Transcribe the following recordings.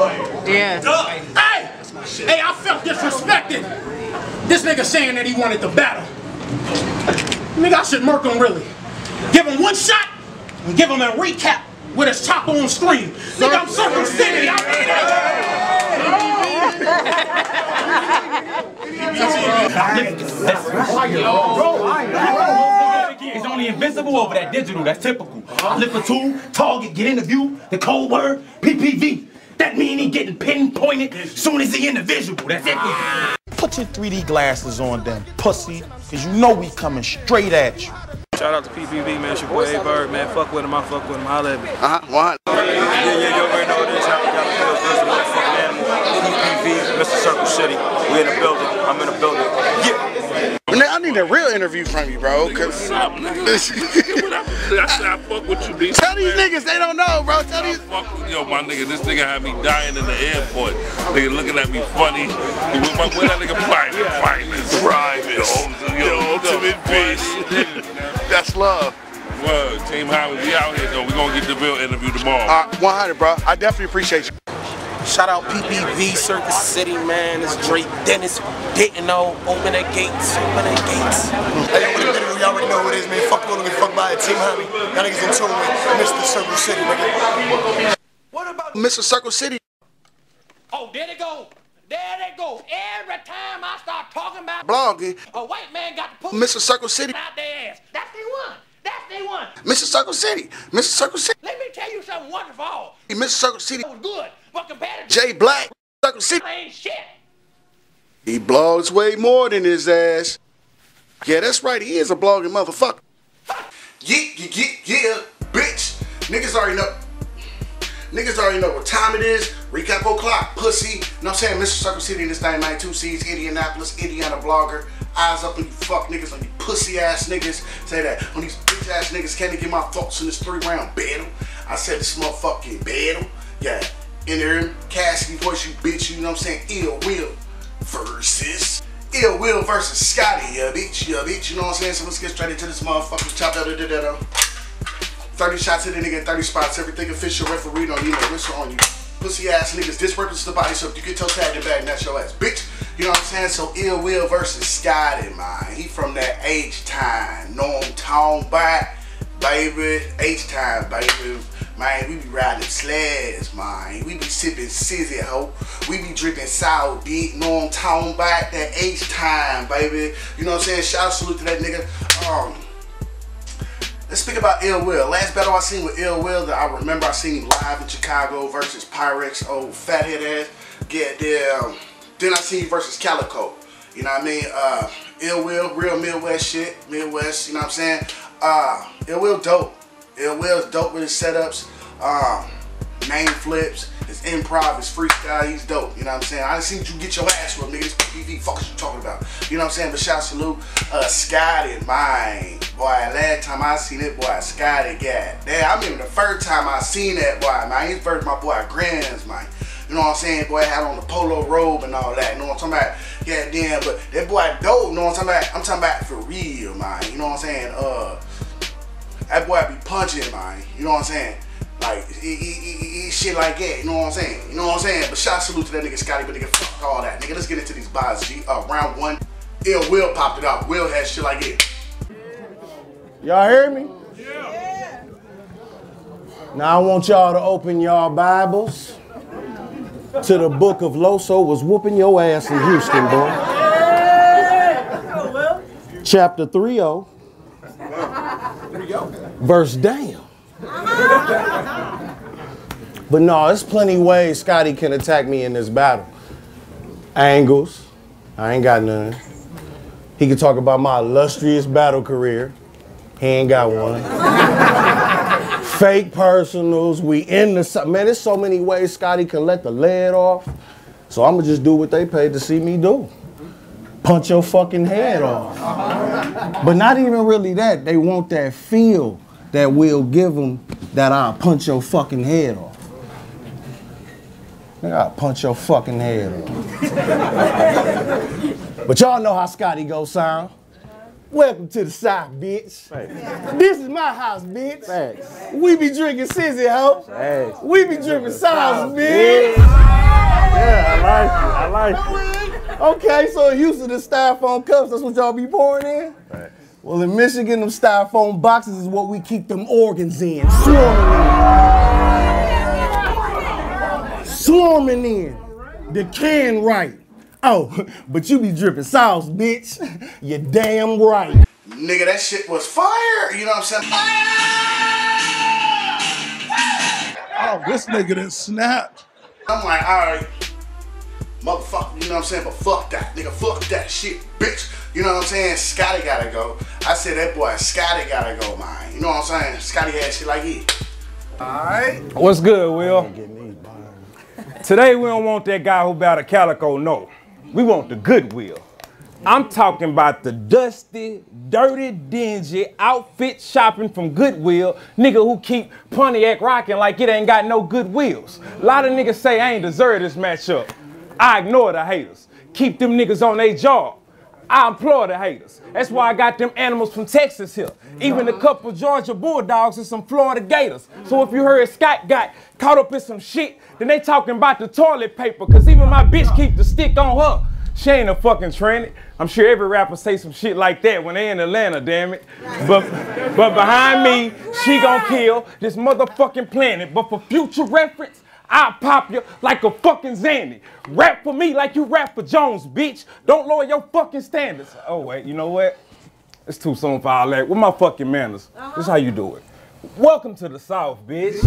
Yeah. Hey! Hey, I felt disrespected. This nigga saying that he wanted the battle. Nigga, I should murk him really. Give him one shot and give him a recap with his top on screen. Nigga, I'm circumcision. I mean it. It's only invincible over that digital. That's typical. Look for tool, target, get in the view. The code word, PPV. That mean he getting pinpointed soon as he in the visual. That's it. Put your 3D glasses on then, pussy, cause you know we coming straight at you. Shout out to PPV, man. It's your boy A Bird, man. Fuck with him, I fuck with him. Holla at me. Uh huh. One. Yeah, yeah, you already know this. How we got the pills. This is the motherfucking animal. PPV, Mr. Circle City. We in the building. I'm in the building. Yeah. I need a real interview from you, bro. Cause I said I fuck with you, B. Tell these niggas they don't know, bro. Tell these. Fuck with yo, my nigga. This nigga had me dying in the airport. Nigga looking at me funny. Where, my, where that nigga private? Private. Private. Yo, ultimate bitch. That's love. Word. Team Howard, we out here though. We gonna get the real interview tomorrow. Uh, 100, bro. I definitely appreciate you. Shout out PPV, Circle City, man. It's Drake Dennis. Didn't know. Oh, open the gates. Open the gates. Hey, yo, what it? Y'all already know who it is, man. Fuck with me, fuck by it. Team Hobby. Y'all niggas in tune with Mr. Circle City, nigga. What about Mr. Circle City? Oh, there they go. There they go. Every time I start talking about Blogging. a white man got to put Mr. Circle City. out their ass. That's the one. That's the one. Mr. Circle City. Mr. Circle City. Let me tell you something wonderful. Mr. Circle City. It was good, but compared to Jay Black. Circle City. He blogs way more than his ass. Yeah, that's right. He is a blogging motherfucker. Yeah, yeah, yeah, yeah, bitch. Niggas already know. Niggas already know what time it is. Recap o'clock, pussy. You know what I'm saying? Mr. Circle City in this thing, C's, Indianapolis, Indiana blogger. Eyes up on you fuck niggas, on you pussy ass niggas. Say that. On these bitch ass niggas can't even get my thoughts in this three round battle. I said this motherfucking battle. Yeah. In there, Cassidy voice, you bitch. You know what I'm saying? Ill Will versus. Ill Will versus Scotty, yeah, bitch, yeah, bitch. You know what I'm saying? So let's get straight into this motherfucker. Chop that, da, da, da, 30 shots to the nigga, 30 spots, everything official, referee don't need no whistle on you. Pussy ass niggas, this represents the body, so if you get toe tagged in bag, that's your ass, bitch. You know what I'm saying? So Ill Will versus Scotty, man. He from that H time, Norm Town back, baby. H time, baby. Man, we be riding sleds, man. We be sipping sizzy, ho. We be drinking sour dick, Norm Town back, that H time, baby. You know what I'm saying? Shout out salute to that nigga. Um, Let's speak about Ill Will. Last battle I seen with Ill Will that I remember I seen him live in Chicago versus Pyrex, old fathead ass. Get there. Then I seen versus Calicoe. You know what I mean? Uh, Ill Will, real Midwest shit. Midwest, you know what I'm saying? Uh, Ill Will dope. Ill Will's dope with his setups. Um, name flips, his improv, his freestyle, he's dope. You know what I'm saying? I done seen you get your ass whooped, nigga. This PPV, fuck you talking about? You know what I'm saying? But shout salute, uh, Scotty, mine. Boy, last time I seen it, boy, Scotty got. Damn, I remember the first time I seen that boy, man. He's first my boy Grands, man. You know what I'm saying? Boy had on the polo robe and all that. You know what I'm talking about? Yeah, damn, but that boy dope, you know what I'm talking about? I'm talking about for real, man. You know what I'm saying? Uh that boy be punching, man. You know what I'm saying? Like, he, he, he, he shit like that. You know what I'm saying? You know what I'm saying? But shout salute to that nigga Scotty, but nigga, fuck all that. Nigga, let's get into these buys, G. Uh, round one. Ill Will popped it out. Will had shit like it. Y'all hear me? Yeah. Now I want y'all to open y'all Bibles to the book of Loso was whooping your ass in Houston, boy. Chapter 30, verse damn. But no, there's plenty ways Scotty can attack me in this battle. Angles, I ain't got none. He can talk about my illustrious battle career. He ain't got one. Fake personals, we in the man. There's so many ways Scotty can let the lead off. So I'ma just do what they paid to see me do. Punch your fucking head off. But not even really that. They want that feel that we'll give them that I'll punch your fucking head off. Nigga, I'll punch your fucking head off. but y'all know how Scotty go sound. Welcome to the South, bitch. This is my house, bitch. We be drinking sizzy, ho. We be drinking sauce, bitch. right. Okay, so in Houston, the styrofoam cups, that's what y'all be pouring in? Right. Well, in Michigan, them styrofoam boxes is what we keep them organs in, swarming in. Swarming in. The can right. Oh, but you be dripping sauce, bitch. You damn right. Nigga, that shit was fire. You know what I'm saying? Oh, this nigga done snapped. I'm like, all right, motherfucker, you know what I'm saying? But fuck that, nigga, fuck that shit, bitch. You know what I'm saying? Scotty gotta go. I said that boy, Scotty gotta go, man. You know what I'm saying? Scotty had shit like he. Alright. What's good, Will? Today we don't want that guy who bought a calico, no. We want the goodwill. I'm talking about the dusty, dirty, dingy outfit shopping from Goodwill nigga who keep Pontiac rocking like it ain't got no good wheels. A lot of niggas say I ain't deserve this matchup. I ignore the haters. Keep them niggas on their job. I implore the haters. That's why I got them animals from Texas here. Even a couple Georgia Bulldogs and some Florida Gators. So if you heard Scott got caught up in some shit, then they talking about the toilet paper. Cause even my bitch keep the stick on her. She ain't a fucking tranny. I'm sure every rapper say some shit like that when they in Atlanta, damn it. But but behind me, she gonna kill this motherfucking planet. But for future reference, I'll pop you like a fucking Zandy. Rap for me like you rap for Jones, bitch. Don't lower your fucking standards. Oh wait, you know what? It's too soon for all that. With my fucking manners. Uh-huh. This is how you do it. Welcome to the South, bitch.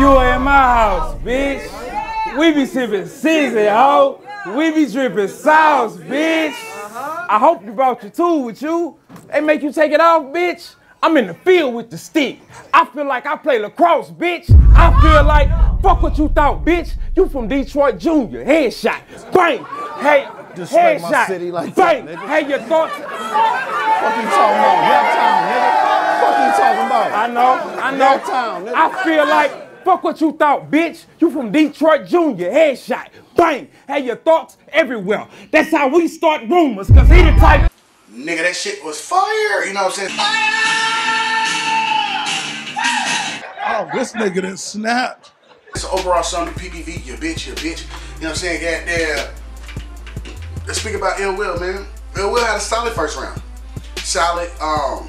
You are in my house, bitch. We be sipping season, ho. We be dripping sauce, bitch. Uh-huh. I hope you brought your tool with you. They make you take it off, bitch. I'm in the field with the stick. I feel like I play lacrosse, bitch. I feel like, fuck what you thought, bitch. You from Detroit Junior. Headshot. Bang. Hey, Disrespect my headshot. city like Bang. that, nigga. Hey, your thoughts. Fuck you talking about? Rap time, nigga. Fuck you talking about? I know, I know. Rap time, nigga. I feel like, fuck what you thought, bitch. You from Detroit Junior. Headshot. Bang. Hey, your thoughts everywhere. That's how we start rumors, cause he the type. Nigga, that shit was fire. You know what I'm saying? Oh, this nigga done snapped. So overall, something PPV, you bitch, you bitch. You know what I'm saying? Goddamn. Let's speak about Ill Will, man. Ill Will had a solid first round. Solid. Um,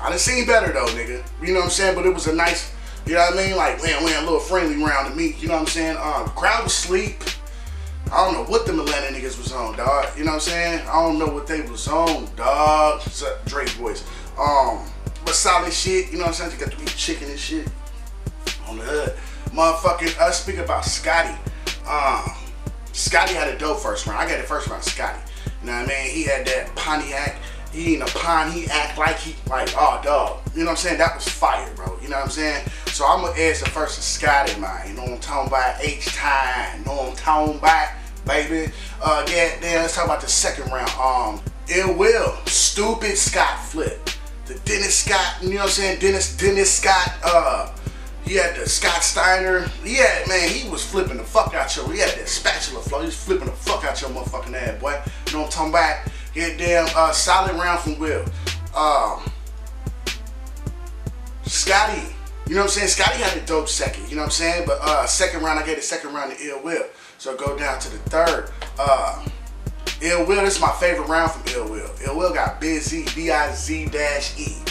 I done seen better though, nigga. You know what I'm saying? But it was a nice, you know what I mean? Like, man, we had a little friendly round to me. You know what I'm saying? Um, crowd was asleep. I don't know what niggas was on, dog. You know what I'm saying? I don't know what they was on, dog. Drake voice. Um, but solid shit. You know what I'm saying? You got to be chicken and shit on the hood. Motherfucking, us speaking about Scotty. Um, Scotty had a dope first round. I got the first round, Scotty. You know what I mean? He had that Pontiac. He in a pond. He act like he like oh dog. You know what I'm saying? That was fire, bro. You know what I'm saying? So I'm gonna edge the first Scotty, mine. You know what I'm talking about? H time. You know what I'm talking about, baby? Uh, yeah. Let's talk about the second round. Um, Ill Will, stupid Scott flip. The Dennis Scott. You know what I'm saying? Dennis Dennis Scott. Uh. He had the Scott Steiner. Had, man, he was flipping the fuck out your, he had that spatula flow. He was flipping the fuck out your motherfucking ass, boy. You know what I'm talking about? He damn uh, solid round from Will. Um, Scotty, you know what I'm saying? Scotty had a dope second, you know what I'm saying? But uh, second round, I gave the second round to Ill Will. So go down to the third. Uh, Ill Will, this is my favorite round from Ill Will. Ill Will got Biz E, B-I-Z-E,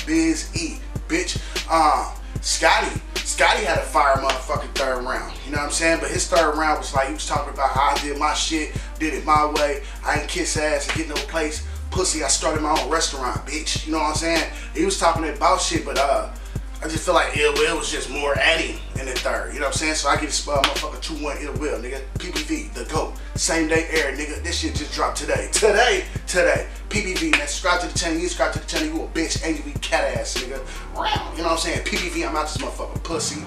Biz E, bitch. Um, Scotty, Scotty had a fire motherfucking third round. You know what I'm saying? But his third round was like he was talking about how I did my shit, did it my way. I ain't kiss ass and get no place. Pussy, I started my own restaurant, bitch. You know what I'm saying? He was talking about shit, but uh, I just feel like Ill Will was just more at him in the third. You know what I'm saying? So I get this uh, motherfucker 2-1 Ill Will, nigga. PPV, the GOAT. Same day air, nigga. This shit just dropped today. Today, today. PPV, man. Subscribe to the channel. You subscribe to the channel. You a bitch. Be cat ass, nigga. Round. You know what I'm saying? PPV, I'm out this motherfucker. Pussy.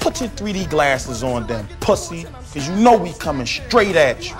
Put your 3D glasses on them, pussy, because you know we coming straight at you.